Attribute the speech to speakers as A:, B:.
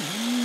A: Mm-hmm.